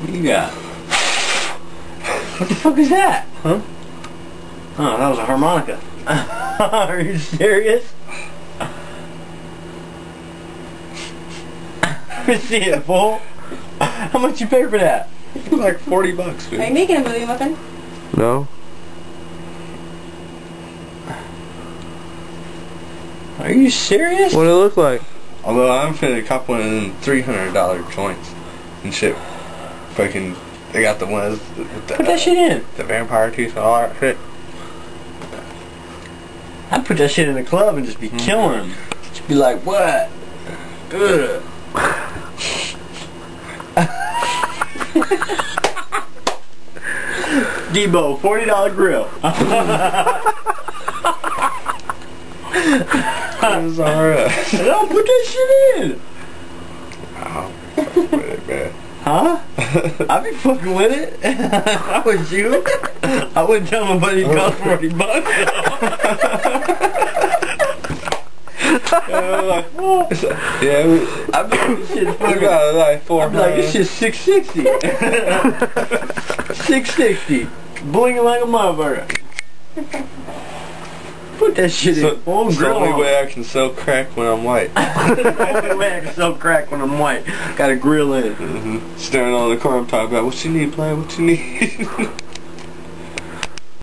What you got? What the fuck is that? Huh? Oh, that was a harmonica. Are you serious? Let me see it, fool. How much you pay for that? like 40 bucks, dude. Are you making a movie muffin? No. Are you serious? What it look like? Although I'm finna cop one of them $300 joints and shit. Fucking, they got the ones with the, Put that shit in. the vampire teeth and all that shit. I'd put that shit in the club and just be mm-hmm. killing them. Just be like, what? Ugh. Debo, $40 grill. That was alright. no, put that shit in. Wow. With it, man. Huh? I'd be fucking with it. if I was you. I wouldn't tell nobody oh. it cost 40 bucks. yeah, we, I'd be like, this shit's fucking... got like four I'd be like, this shit's 660. 660. Blinging like a motherfucker. Put that shit So, in. Oh, it's the only way I can sell crack when I'm white. the only way I can sell crack when I'm white. Got a grill in. mm-hmm. Staring on the car, I'm talking about what you need, plan, what you need.